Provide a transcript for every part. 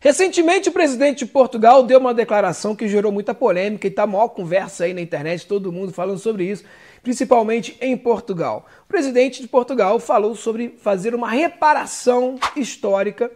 Recentemente, o presidente de Portugal deu uma declaração que gerou muita polêmica e está maior conversa aí na internet, todo mundo falando sobre isso, principalmente em Portugal. O presidente de Portugal falou sobre fazer uma reparação histórica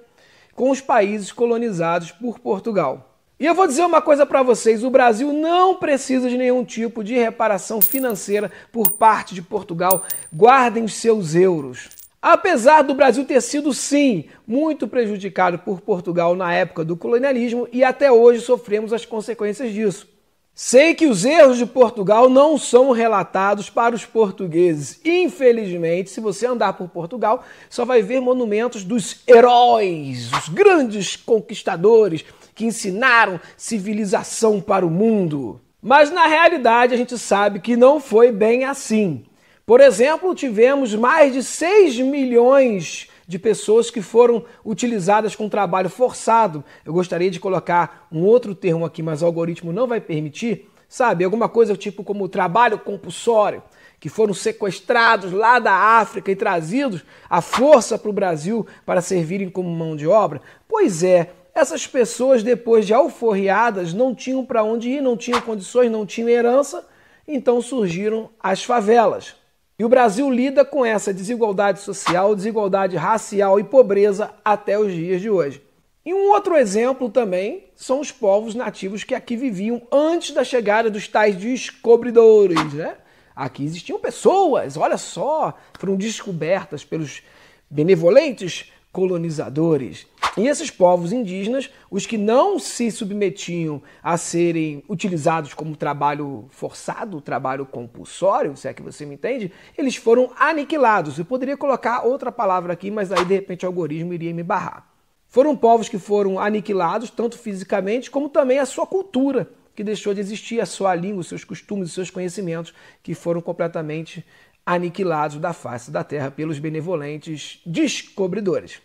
com os países colonizados por Portugal. E eu vou dizer uma coisa para vocês: o Brasil não precisa de nenhum tipo de reparação financeira por parte de Portugal. Guardem seus euros. Apesar do Brasil ter sido, sim, muito prejudicado por Portugal na época do colonialismo e até hoje sofremos as consequências disso. Sei que os erros de Portugal não são relatados para os portugueses. Infelizmente, se você andar por Portugal, só vai ver monumentos dos heróis, os grandes conquistadores que ensinaram civilização para o mundo. Mas na realidade, a gente sabe que não foi bem assim. Por exemplo, tivemos mais de 6 milhões de pessoas que foram utilizadas com trabalho forçado. Eu gostaria de colocar um outro termo aqui, mas o algoritmo não vai permitir. Sabe, alguma coisa tipo como trabalho compulsório, que foram sequestrados lá da África e trazidos à força para o Brasil para servirem como mão de obra? Pois é, essas pessoas, depois de alforriadas, não tinham para onde ir, não tinham condições, não tinham herança, então surgiram as favelas. E o Brasil lida com essa desigualdade social, desigualdade racial e pobreza até os dias de hoje. E um outro exemplo também são os povos nativos que aqui viviam antes da chegada dos tais descobridores. Né? Aqui existiam pessoas, olha só, foram descobertas pelos benevolentes colonizadores. E esses povos indígenas, os que não se submetiam a serem utilizados como trabalho forçado, trabalho compulsório, se é que você me entende, eles foram aniquilados. Eu poderia colocar outra palavra aqui, mas aí de repente o algoritmo iria me barrar. Foram povos que foram aniquilados, tanto fisicamente como também a sua cultura, que deixou de existir, a sua língua, os seus costumes, os seus conhecimentos, que foram completamente aniquilados da face da terra pelos benevolentes descobridores.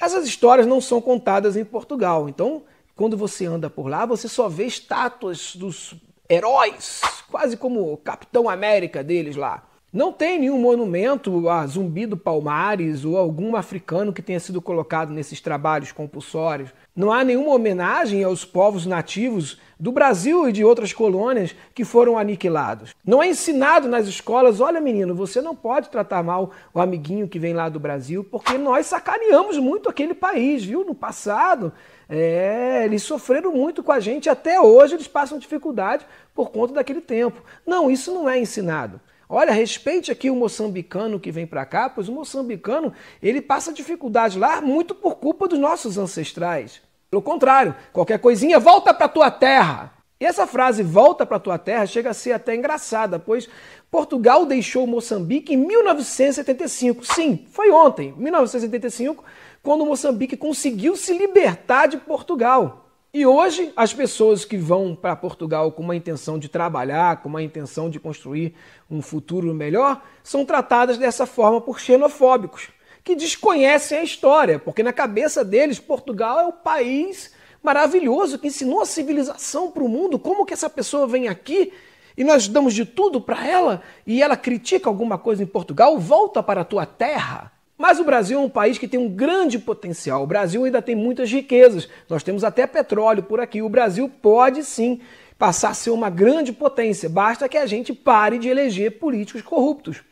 Essas histórias não são contadas em Portugal, então quando você anda por lá, você só vê estátuas dos heróis, quase como o Capitão América deles lá. Não tem nenhum monumento a Zumbi do Palmares ou algum africano que tenha sido colocado nesses trabalhos compulsórios. Não há nenhuma homenagem aos povos nativos do Brasil e de outras colônias que foram aniquilados. Não é ensinado nas escolas: olha, menino, você não pode tratar mal o amiguinho que vem lá do Brasil, porque nós sacaneamos muito aquele país, viu? No passado. É, eles sofreram muito com a gente, até hoje eles passam dificuldade por conta daquele tempo. Não, isso não é ensinado. Olha, respeite aqui o moçambicano que vem para cá, pois o moçambicano ele passa dificuldade lá muito por culpa dos nossos ancestrais. Pelo contrário, qualquer coisinha volta para tua terra. E essa frase volta para tua terra chega a ser até engraçada, pois Portugal deixou Moçambique em 1975. Sim, foi ontem, 1975, quando Moçambique conseguiu se libertar de Portugal. E hoje, as pessoas que vão para Portugal com uma intenção de trabalhar, com uma intenção de construir um futuro melhor, são tratadas dessa forma por xenofóbicos, que desconhecem a história, porque na cabeça deles, Portugal é o país maravilhoso que ensinou a civilização para o mundo. Como que essa pessoa vem aqui e nós damos de tudo para ela e ela critica alguma coisa em Portugal? Volta para a tua terra. Mas o Brasil é um país que tem um grande potencial. O Brasil ainda tem muitas riquezas. Nós temos até petróleo por aqui. O Brasil pode sim passar a ser uma grande potência. Basta que a gente pare de eleger políticos corruptos.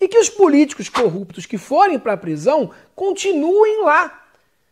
E que os políticos corruptos que forem para a prisão continuem lá.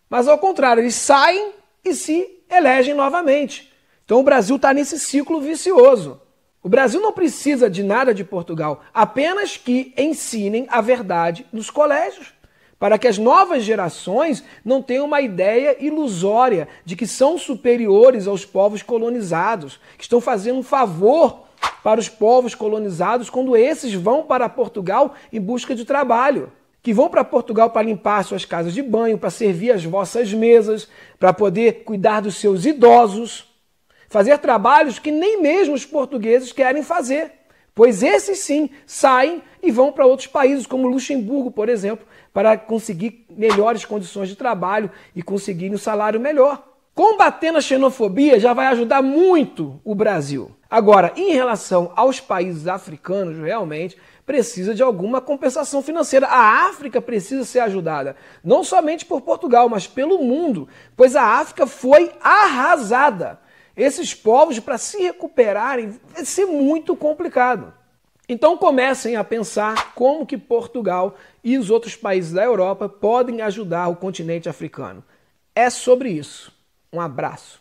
Mas ao contrário, eles saem e se elegem novamente. Então o Brasil está nesse ciclo vicioso. O Brasil não precisa de nada de Portugal, apenas que ensinem a verdade nos colégios para que as novas gerações não tenham uma ideia ilusória de que são superiores aos povos colonizados, que estão fazendo um favor para os povos colonizados quando esses vão para Portugal em busca de trabalho. Que vão para Portugal para limpar suas casas de banho, para servir as vossas mesas, para poder cuidar dos seus idosos, fazer trabalhos que nem mesmo os portugueses querem fazer. Pois esses sim saem e vão para outros países, como Luxemburgo, por exemplo, para conseguir melhores condições de trabalho e conseguir um salário melhor. Combatendo a xenofobia já vai ajudar muito o Brasil. Agora, em relação aos países africanos, realmente precisa de alguma compensação financeira. A África precisa ser ajudada, não somente por Portugal, mas pelo mundo, pois a África foi arrasada. Esses povos, para se recuperarem, vai ser muito complicado. Então comecem a pensar como que Portugal e os outros países da Europa podem ajudar o continente africano. É sobre isso. Um abraço.